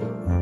Bye.